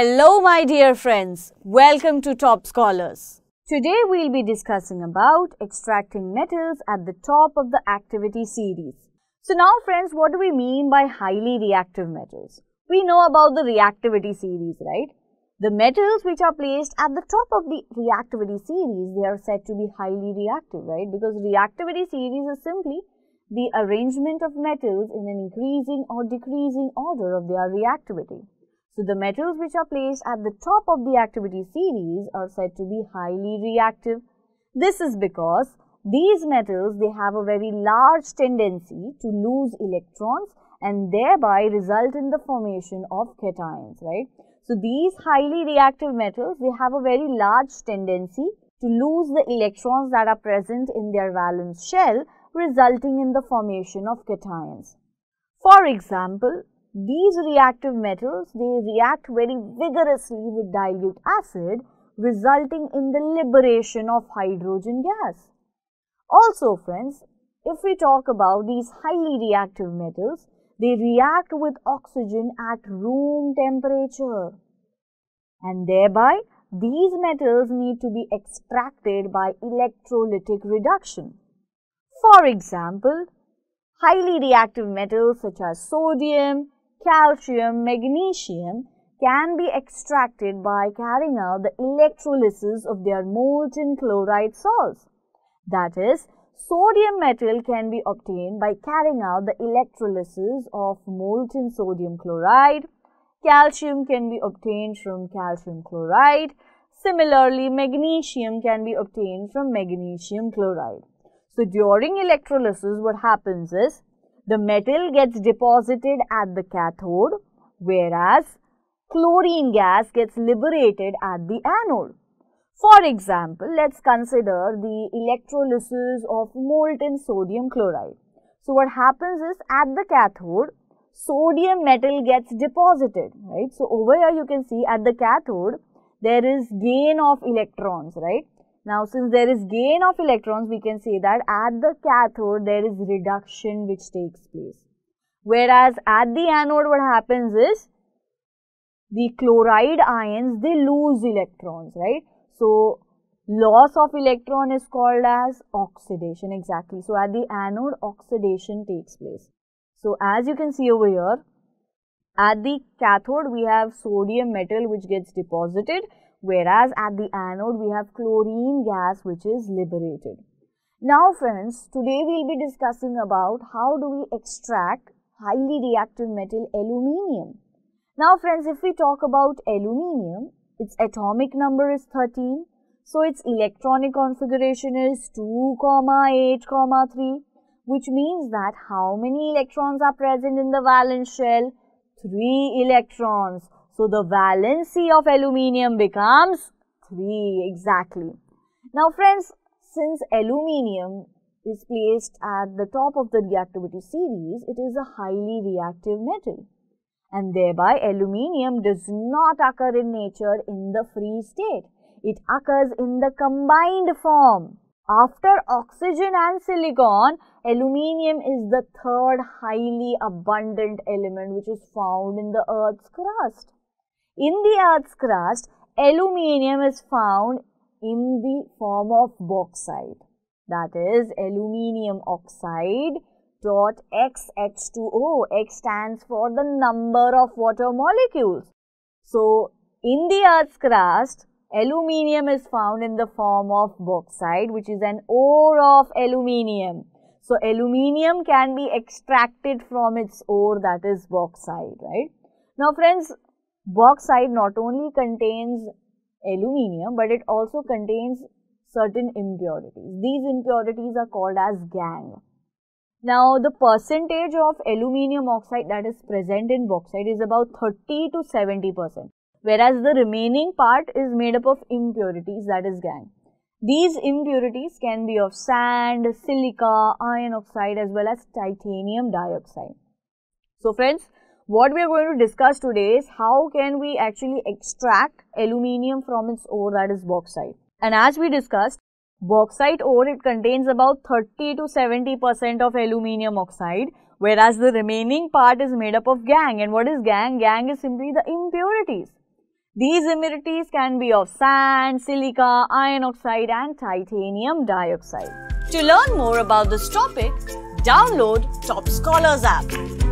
Hello my dear friends, welcome to Toppscholars. Today we'll be discussing about extracting metals at the top of the activity series. So now friends, what do we mean by highly reactive metals? We know about the reactivity series, right? The metals which are placed at the top of the reactivity series, they are said to be highly reactive, right? Because reactivity series is simply the arrangement of metals in an increasing or decreasing order of their reactivity. So, the metals which are placed at the top of the activity series are said to be highly reactive. This is because these metals they have a very large tendency to lose electrons and thereby result in the formation of cations, right. So, these highly reactive metals they have a very large tendency to lose the electrons that are present in their valence shell resulting in the formation of cations. For example, these reactive metals, they react very vigorously with dilute acid resulting in the liberation of hydrogen gas. Also friends, if we talk about these highly reactive metals, they react with oxygen at room temperature and thereby these metals need to be extracted by electrolytic reduction. For example, highly reactive metals such as sodium, calcium, magnesium can be extracted by carrying out the electrolysis of their molten chloride salts. That is, sodium metal can be obtained by carrying out the electrolysis of molten sodium chloride. Calcium can be obtained from calcium chloride. Similarly, magnesium can be obtained from magnesium chloride. So, during electrolysis, what happens is the metal gets deposited at the cathode whereas chlorine gas gets liberated at the anode. For example, let's consider the electrolysis of molten sodium chloride. So, what happens is at the cathode, sodium metal gets deposited, right. So, over here you can see at the cathode, there is gain of electrons, right. Now, since there is gain of electrons, we can say that at the cathode there is reduction which takes place. Whereas at the anode what happens is the chloride ions they lose electrons, right? So, loss of electron is called as oxidation exactly. So, at the anode oxidation takes place. So, as you can see over here, at the cathode we have sodium metal which gets deposited whereas at the anode we have chlorine gas which is liberated. Now friends, today we will be discussing about how do we extract highly reactive metal aluminium. Now friends, if we talk about aluminium, its atomic number is 13. So its electronic configuration is 2, 8, 3 which means that how many electrons are present in the valence shell? 3 electrons. So, the valency of aluminium becomes 3 exactly. Now, friends, since aluminium is placed at the top of the reactivity series, it is a highly reactive metal and thereby aluminium does not occur in nature in the free state. It occurs in the combined form. After oxygen and silicon, aluminium is the third highly abundant element which is found in the earth's crust. In the earth's crust, aluminium is found in the form of bauxite. That is aluminium oxide dot XH2O. X stands for the number of water molecules. So, in the earth's crust, aluminium is found in the form of bauxite which is an ore of aluminium. So, aluminium can be extracted from its ore that is bauxite, right. Now, friends, Bauxite not only contains aluminium but it also contains certain impurities. These impurities are called as gangue. Now the percentage of aluminium oxide that is present in bauxite is about 30 to 70 percent whereas the remaining part is made up of impurities that is gangue. These impurities can be of sand, silica, iron oxide as well as titanium dioxide. So friends, what we are going to discuss today is how can we actually extract aluminium from its ore that is bauxite. And as we discussed, bauxite ore it contains about 30 to 70 percent of aluminium oxide whereas the remaining part is made up of gangue And what is gangue? Gangue is simply the impurities. These impurities can be of sand, silica, iron oxide and titanium dioxide. To learn more about this topic, download Toppscholars app.